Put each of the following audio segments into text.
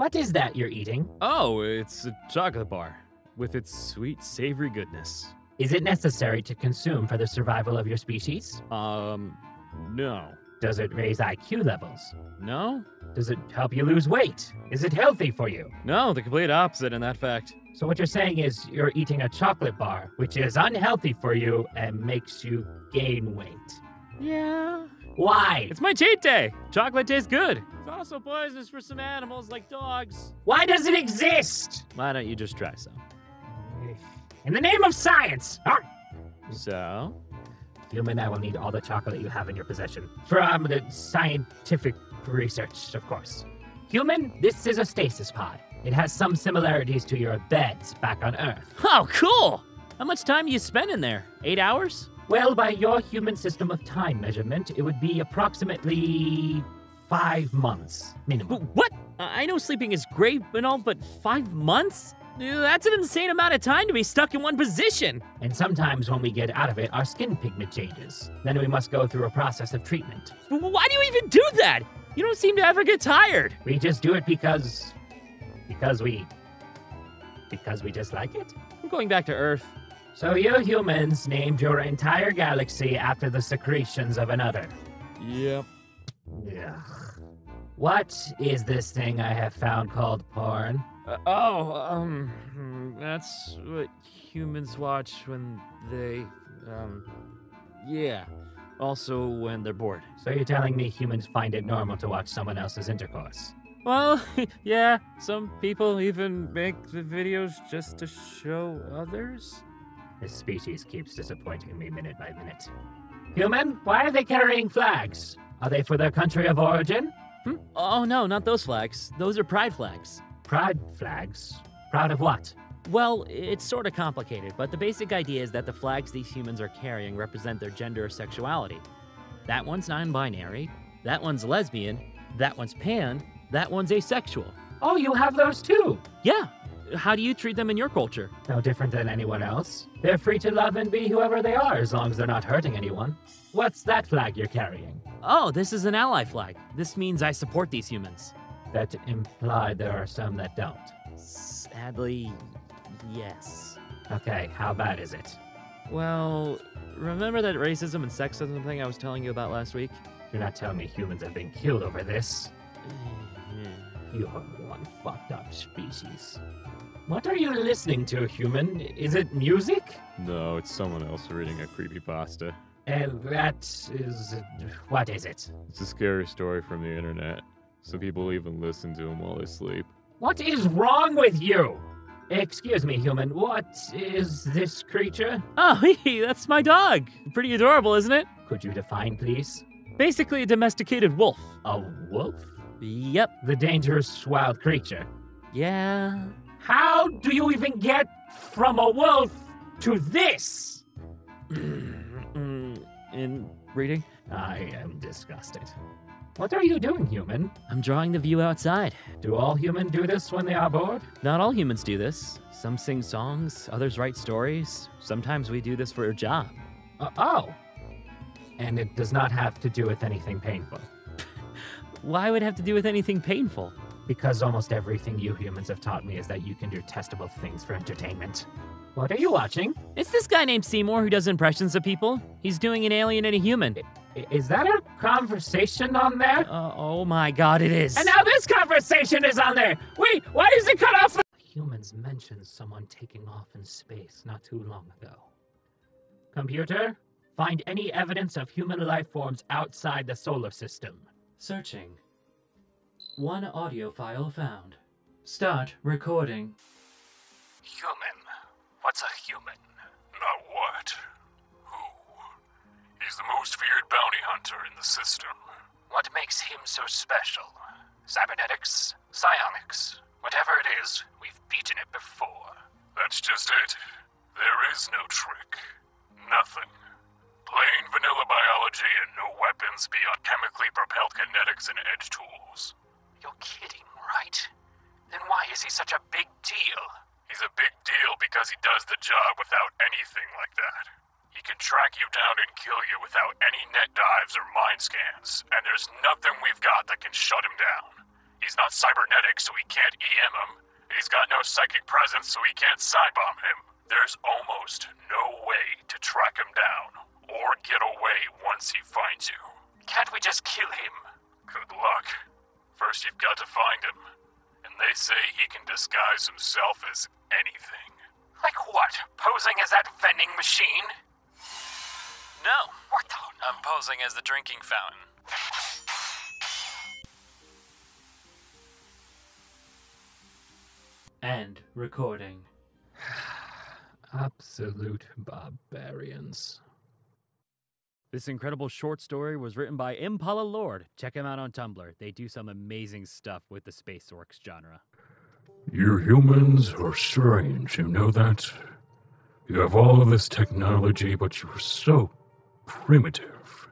What is that you're eating? Oh, it's a chocolate bar with its sweet, savory goodness. Is it necessary to consume for the survival of your species? Um, no. Does it raise IQ levels? No? Does it help you lose weight? Is it healthy for you? No, the complete opposite in that fact. So, what you're saying is you're eating a chocolate bar, which is unhealthy for you and makes you gain weight. Yeah. Why? It's my cheat day. Chocolate tastes good. It's also poisonous for some animals like dogs. Why does it exist? Why don't you just try some? In the name of science! Arr! So? Human, I will need all the chocolate you have in your possession. From the scientific research, of course. Human, this is a stasis pod. It has some similarities to your beds back on Earth. Oh, cool! How much time do you spend in there? Eight hours? Well, by your human system of time measurement, it would be approximately five months minimum. But what? I know sleeping is great and all, but five months? That's an insane amount of time to be stuck in one position. And sometimes when we get out of it, our skin pigment changes. Then we must go through a process of treatment. But Why do you even do that? You don't seem to ever get tired. We just do it because. because we. because we just like it. I'm going back to Earth. So you humans named your entire galaxy after the secretions of another. Yep. Ugh. What is this thing I have found called porn? Uh, oh, um, that's what humans watch when they, um, yeah. Also when they're bored. So you're telling me humans find it normal to watch someone else's intercourse? Well, yeah, some people even make the videos just to show others. This species keeps disappointing me minute by minute. Human, why are they carrying flags? Are they for their country of origin? Hmm? Oh no, not those flags. Those are pride flags. Pride flags? Proud of what? Well, it's sort of complicated, but the basic idea is that the flags these humans are carrying represent their gender or sexuality. That one's non binary, that one's lesbian, that one's pan, that one's asexual. Oh, you have those too! Yeah. How do you treat them in your culture? No different than anyone else. They're free to love and be whoever they are as long as they're not hurting anyone. What's that flag you're carrying? Oh, this is an ally flag. This means I support these humans. That implied there are some that don't. Sadly, yes. Okay, how bad is it? Well, remember that racism and sexism thing I was telling you about last week? You're not telling me humans have been killed over this. You are one fucked up species. What are you listening to, human? Is it music? No, it's someone else reading a creepypasta. And that is. What is it? It's a scary story from the internet. Some people even listen to them while they sleep. What is wrong with you? Excuse me, human. What is this creature? Oh, hey, that's my dog. Pretty adorable, isn't it? Could you define, please? Basically a domesticated wolf. A wolf? Yep. The dangerous wild creature. Yeah. How do you even get from a wolf to this? In reading, I am disgusted. What are you doing, human? I'm drawing the view outside. Do all humans do this when they are bored? Not all humans do this. Some sing songs, others write stories. Sometimes we do this for a job. Uh, oh. And it does not have to do with anything painful. Why would it have to do with anything painful? Because almost everything you humans have taught me is that you can do testable things for entertainment. What are you watching? It's this guy named Seymour who does impressions of people. He's doing an alien and a human. I- Is that a conversation on there? Uh, oh my god, it is. And now this conversation is on there! Wait, why is it cut off? Humans mentioned someone taking off in space not too long ago. Computer, find any evidence of human life forms outside the solar system. Searching. One audio file found. Start recording. Human. What's a human? Not what. Who? He's the most feared bounty hunter in the system. What makes him so special? Cybernetics? Psionics? Whatever it is, we've beaten it before. That's just it. There is no trick. Nothing. Plain vanilla biology and no weapons beyond chemically propelled kinetics and edge tools. Such a big deal? He's a big deal because he does the job without anything like that. He can track you down and kill you without any net dives or mind scans, and there's nothing we've got that can shut him down. He's not cybernetic, so we can't EM him. He's got no psychic presence, so we can't bomb him. There's almost no way to track him down or get away once he finds you. Can't we just kill him? Good luck. First, you've got to find him. And they say he can disguise himself as anything. Like what? Posing as that vending machine? No, What the? I'm posing as the drinking fountain. And recording. Absolute barbarians. This incredible short story was written by Impala Lord. Check him out on Tumblr. They do some amazing stuff with the space orcs genre. You humans are strange, you know that? You have all of this technology, but you're so primitive.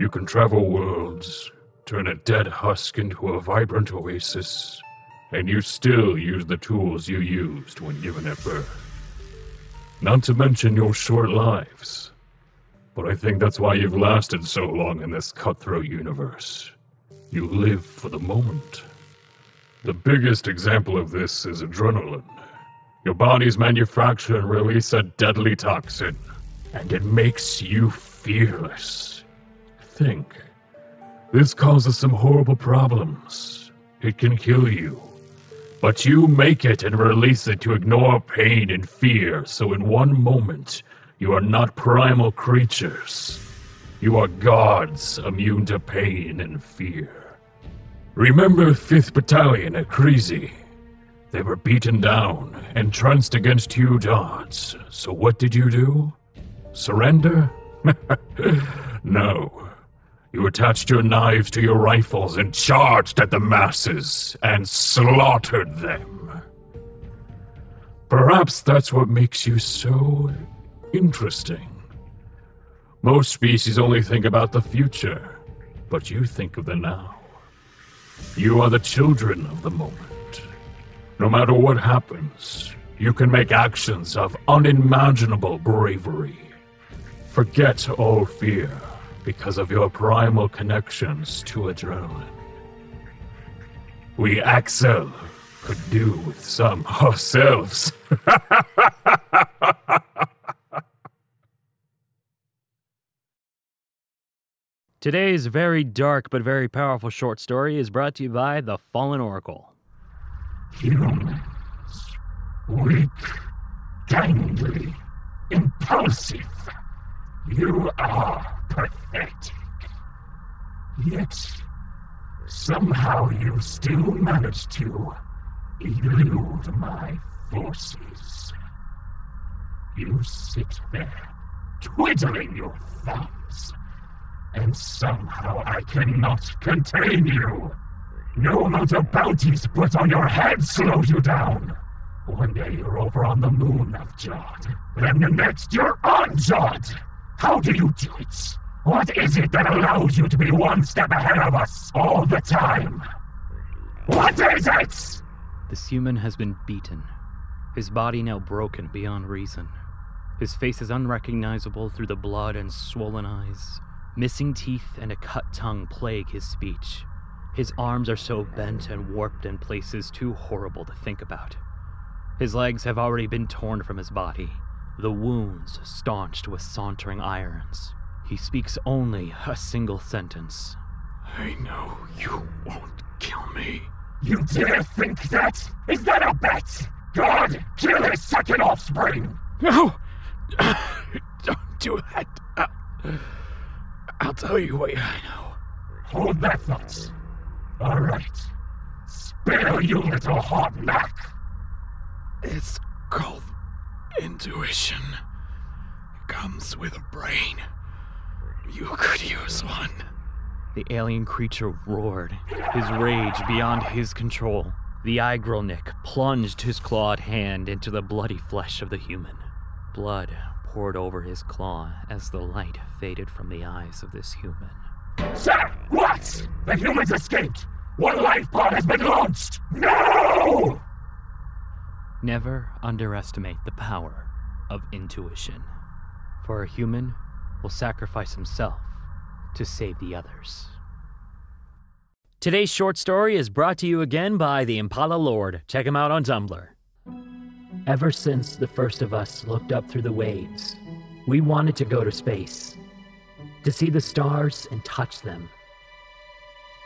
You can travel worlds, turn a dead husk into a vibrant oasis, and you still use the tools you used when given at birth. Not to mention your short lives. But I think that's why you've lasted so long in this cutthroat universe. You live for the moment. The biggest example of this is adrenaline. Your bodies manufacture and release a deadly toxin, and it makes you fearless. Think. This causes some horrible problems. It can kill you. But you make it and release it to ignore pain and fear, so in one moment, you are not primal creatures. You are gods immune to pain and fear. Remember 5th Battalion at Creasy? They were beaten down, entranced against huge odds. So what did you do? Surrender? no. You attached your knives to your rifles and charged at the masses and slaughtered them. Perhaps that's what makes you so interesting. Most species only think about the future, but you think of the now. You are the children of the moment. No matter what happens, you can make actions of unimaginable bravery. Forget all fear because of your primal connections to adrenaline. We Axel could do with some ourselves. Today's very dark but very powerful short story is brought to you by The Fallen Oracle. Weak, gangly, impulsive. You are pathetic. Yet, somehow you still manage to elude my forces. You sit there, twiddling your thumbs, and somehow I cannot contain you. No amount of bounties put on your head slows you down. One day you're over on the moon of Jod, then the next you're on Jod. How do you do it? What is it that allows you to be one step ahead of us all the time? What is it? This human has been beaten, his body now broken beyond reason. His face is unrecognizable through the blood and swollen eyes. Missing teeth and a cut tongue plague his speech. His arms are so bent and warped in places too horrible to think about. His legs have already been torn from his body, the wounds staunched with sauntering irons. He speaks only a single sentence. I know you won't kill me. You dare think that? Is that a bet? God, kill his second offspring! No! Don't do that. I'll, I'll tell you what I know. Hold that thought. All right. Spill, you little hot knack. It's called intuition. It comes with a brain. You could use one. The alien creature roared, his rage beyond his control. The Igrelnik plunged his clawed hand into the bloody flesh of the human. Blood poured over his claw as the light faded from the eyes of this human. Sir, what? The humans escaped. One life pod has been launched. No! Never underestimate the power of intuition. For a human will sacrifice himself to save the others. Today's short story is brought to you again by the Impala Lord. Check him out on Tumblr. Ever since the first of us looked up through the waves, we wanted to go to space, to see the stars and touch them.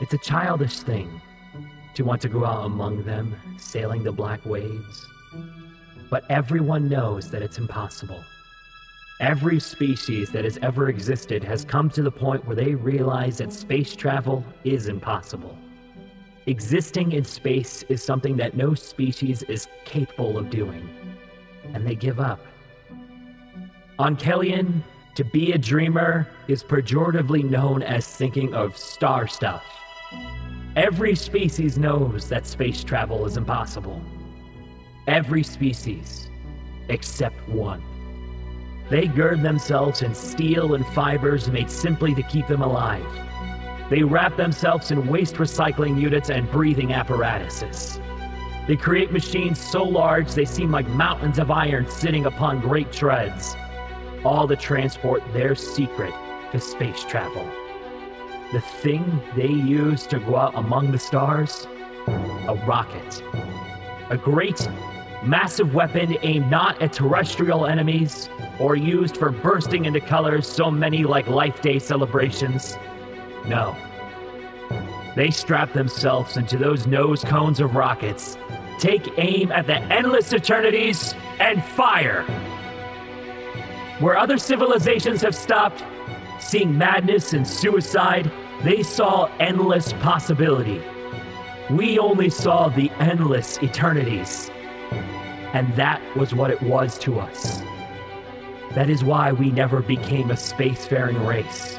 It's a childish thing to want to go out among them, sailing the black waves. But everyone knows that it's impossible. Every species that has ever existed has come to the point where they realize that space travel is impossible. Existing in space is something that no species is capable of doing, and they give up. On Kellyan, to be a dreamer is pejoratively known as thinking of star stuff. Every species knows that space travel is impossible. Every species, except one. They gird themselves in steel and fibers made simply to keep them alive. They wrap themselves in waste recycling units and breathing apparatuses. They create machines so large they seem like mountains of iron sitting upon great treads, all to transport their secret to space travel. The thing they use to go out among the stars? A rocket. A great, massive weapon aimed not at terrestrial enemies or used for bursting into colors so many like Life Day celebrations. No. They strap themselves into those nose cones of rockets, take aim at the endless eternities, and fire. Where other civilizations have stopped, seeing madness and suicide, they saw endless possibility. We only saw the endless eternities. And that was what it was to us. That is why we never became a spacefaring race.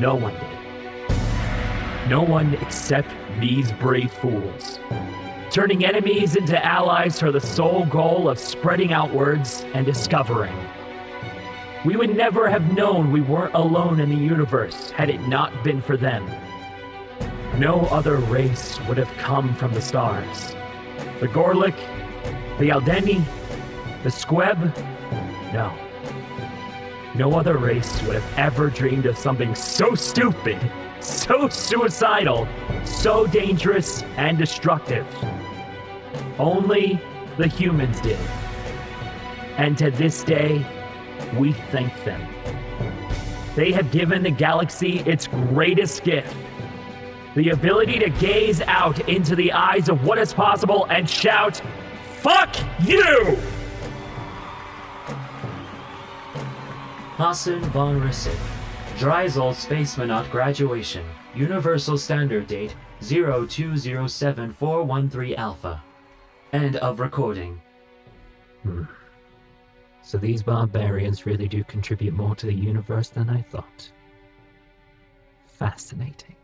No one did. No one except these brave fools. Turning enemies into allies for the sole goal of spreading outwards and discovering. We would never have known we weren't alone in the universe had it not been for them. No other race would have come from the stars. The Gorlick, the Aldeni, the Squeb, no. No other race would have ever dreamed of something so stupid, so suicidal, so dangerous and destructive. Only the humans did. And to this day, we thank them. They have given the galaxy its greatest gift the ability to gaze out into the eyes of what is possible and shout, Fuck you! Hassan von Risset, Dryzel Spacemanaut graduation, Universal Standard Date 0207413 Alpha. End of recording. Hmm. So these barbarians really do contribute more to the universe than I thought. Fascinating.